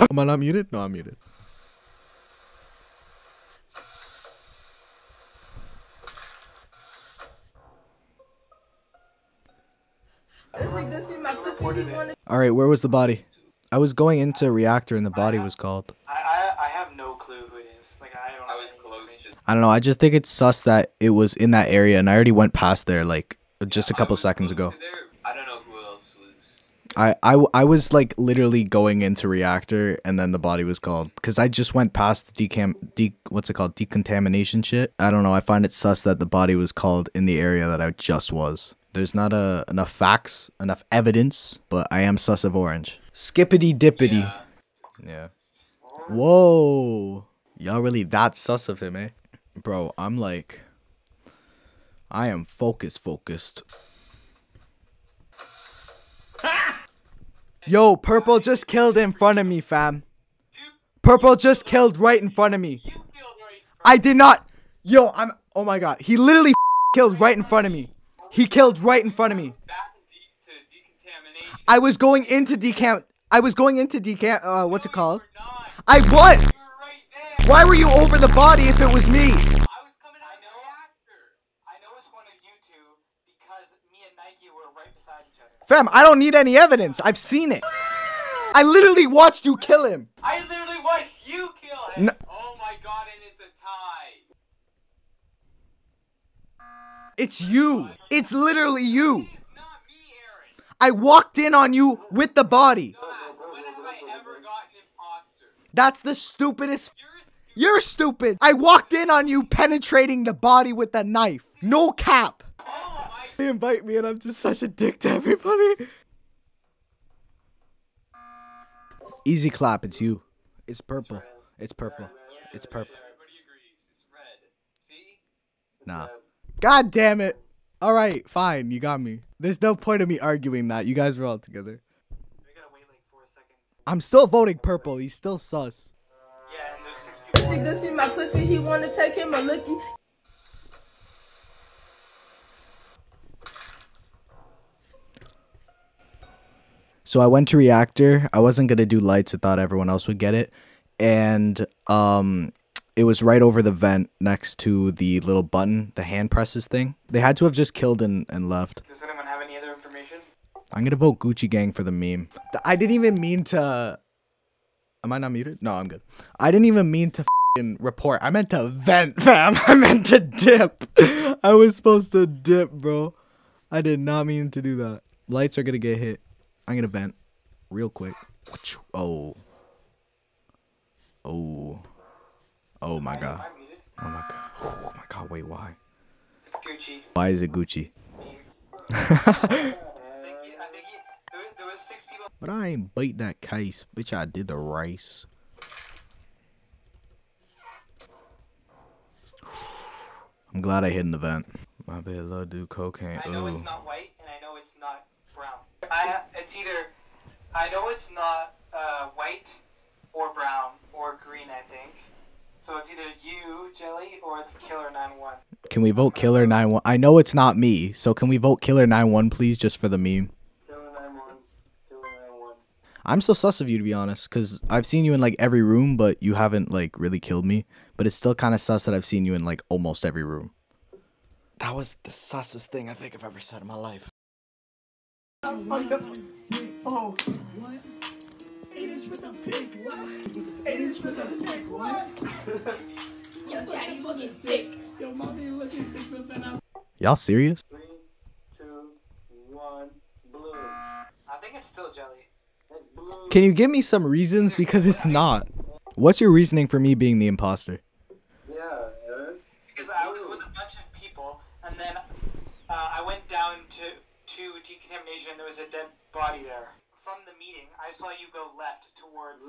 Am I not muted? No, I'm muted. All right, where was the body? I was going into reactor and the body was called. I, I, I have no clue who it is. Like I don't. I was close. I don't know. I just think it's sus that it was in that area, and I already went past there like just a couple seconds close ago. to there. I don't know who else was. I, I, I was like literally going into reactor, and then the body was called because I just went past the decon de what's it called decontamination shit. I don't know. I find it sus that the body was called in the area that I just was. There's not a enough facts, enough evidence, but I am sus of orange. Skippity dippity. Yeah. Yeah. Whoa. Y'all really that sus of him, eh? Bro, I'm like I am focus focused. Yo, purple just killed in front of me, fam. Purple just killed right in front of me. I did not. Yo, I'm oh my god. He literally killed right in front of me. He killed right in front of me. I was going into decon I was going into decon uh what's it called? I was. Why were you over the body if it was me? I was coming out of the reactor. I know it's one of you two because me and Nike were right beside each other. Fam, I don't need any evidence. I've seen it. I literally watched you kill him. I literally watched you kill him. No. Oh my god, and it's a tie. It's you. It's literally you. It's not me, Aaron. I walked in on you with the body. When have I ever gotten imposter? That's the stupidest. You're a You're stupid. I walked in on you penetrating the body with a knife. No cap. My They invite me and I'm just such a dick to everybody. Easy clap, it's you. It's purple. It's purple. It's purple. Everybody agrees. It's red. See? Nah. God damn it. All right, fine. You got me. There's no point of me arguing that. You guys were all together. We gotta wait like four seconds. I'm still voting purple. He's still sus. Yeah, and there's six people. She good, see my pussy, he wanna take him a lookie. So I went to reactor. I wasn't gonna do lights. I thought everyone else would get it, and um, it was right over the vent next to the little button, the hand presses thing. They had to have just killed and, and left. Does anyone have any other information? I'm gonna vote Gucci Gang for the meme. I didn't even mean to. Am I not muted? No, I'm good. I didn't even mean to fing report. I meant to vent, fam. I meant to dip. I was supposed to dip, bro. I did not mean to do that. Lights are gonna get hit. I'm gonna vent real quick. Oh. Oh. Oh my god. Oh my god. Oh my god. Wait, why? Gucci. Why is it Gucci? I think, he, I think he, there, there was six people. But I ain't bait that case. Bitch, I did the rice. I'm glad I hit an event. My bad love do cocaine. I know it's Ooh. not white, and I know it's not brown. I it's either I know it's not uh, white or brown or green. I think. So it's either you, Jelly, or it's Killer Nine One. Can we vote Killer Nine One? I know it's not me, so can we vote Killer Nine One, please just for the meme? Killer 91. Killer 91. I'm so sus of you to be honest, cause I've seen you in like every room, but you haven't like really killed me. But it's still kind of sus that I've seen you in like almost every room. That was the sussest thing I think I've ever said in my life. Oh, what? Eight inch with a pig, what? Eight inch with a pig, what? Yo, daddy looking thick. Yo, mommy looking thicker than I. Y'all serious? Three, two, one, blue. I think it's still Jelly. It's blue. Can you give me some reasons because it's not? What's your reasoning for me being the imposter? Yeah, Because I was with a bunch of people, and then uh, I went down to to decontamination, and there was a dead body there. From the meeting, I saw you go left towards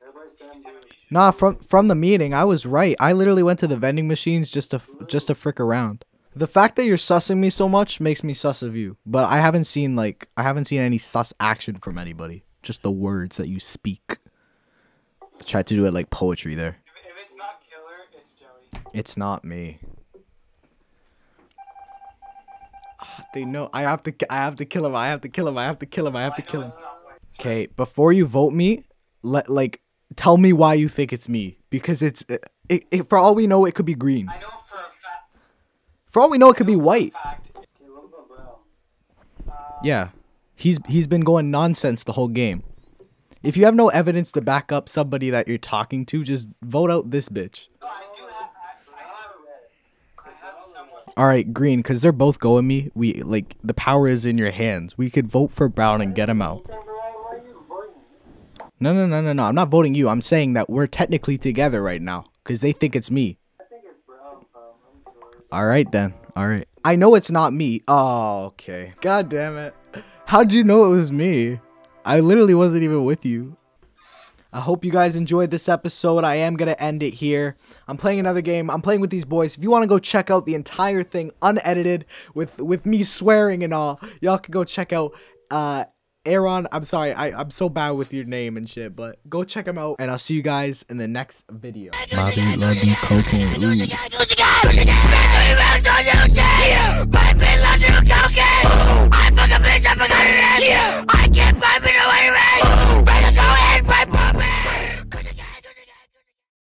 decontamination. Nah, from from the meeting, I was right. I literally went to the vending machines just to just to frick around. The fact that you're sussing me so much makes me sus of you. But I haven't seen like I haven't seen any sus action from anybody. Just the words that you speak. I tried to do it like poetry there. If, if it's not Killer, it's Jelly. It's not me. Ah, They know I have to. I have to kill him. I have to kill him. I have to kill him. I have to I kill him. It's not white. Okay, before you vote me, let like tell me why you think it's me because it's it, it, for all we know it could be green. I know for a fact. For all we know it could be white. fact uh, Yeah. He's he's been going nonsense the whole game. If you have no evidence to back up somebody that you're talking to, just vote out this bitch. no, I do have. I, I have. I have someone. All right, green, cuz they're both going me. We like the power is in your hands. We could vote for Brown and get him out. No, no, no, no, no. I'm not voting you. I'm saying that we're technically together right now cuz they think it's me. I think it's brown, All right then. All right. I know it's not me. Oh, okay. God damn it. How'd you know it was me? I literally wasn't even with you. I hope you guys enjoyed this episode. I am going to end it here. I'm playing another game. I'm playing with these boys. If you want to go check out the entire thing unedited with with me swearing and all, y'all can go check out uh Aaron, I'm sorry, I, I'm so bad with your name and shit, but go check him out, and I'll see you guys in the next video. Bobby, love you, cocaine, ooh.